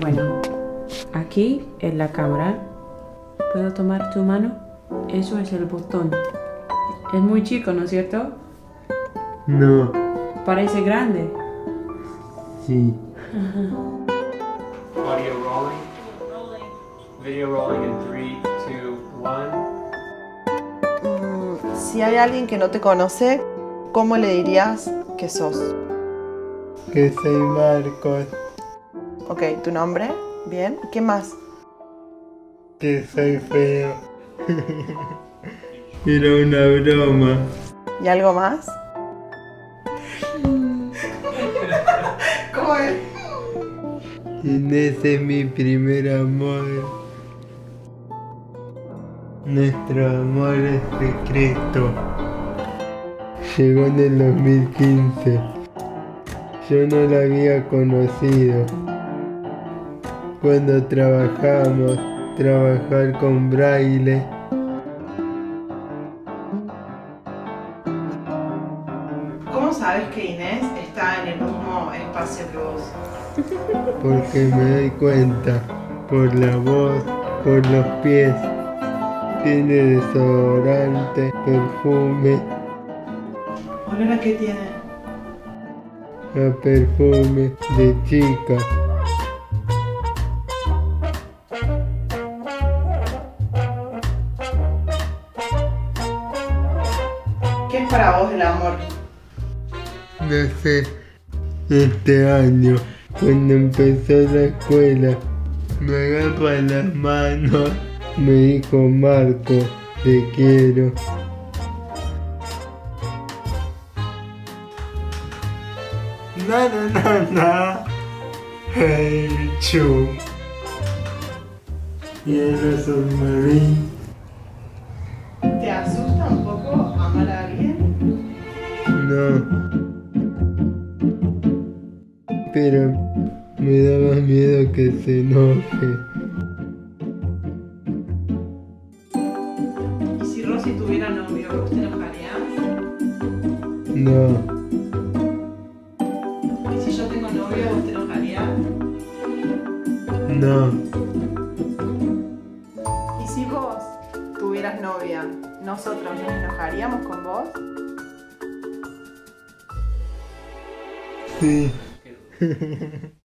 Bueno, aquí es la cámara. ¿Puedo tomar tu mano? Eso es el botón. Es muy chico, ¿no es cierto? No, Parece grande. sí. Audio rolling. Video rolling in three, two, one. Mm, Si hay alguien que no te conoce, ¿cómo le dirías que sos? Que soy Marcos, Ok, tu nombre, bien. ¿Qué más? que soy feo. Era una broma. ¿Y algo más? ¿Cómo es? Inés es mi primer amor. Nuestro amor es secreto. Llegó en el 2015. Yo no la había conocido. Cuando trabajamos, trabajar con braille. ¿Cómo sabes que Inés está en el mismo espacio que vos? Porque me doy cuenta, por la voz, por los pies. Tiene desodorante, perfume, ¿Olor a qué tiene? a perfume de chica. ¿Qué es para vos el amor? Sé, este año, cuando empezó la escuela, me agarra las manos, me dijo Marco, te quiero. Na na na na, hey chu. Submarine. ¿Te asusta un poco amar a alguien? No. Pero me daba miedo que se enoje. ¿Y si Rosy tuviera novio, vos te enojarías? No, ¿Y si yo tengo novio, vos te enojarías? no, ¿Y si vos tuvieras novia, nosotros nos enojaríamos con vos? Mm.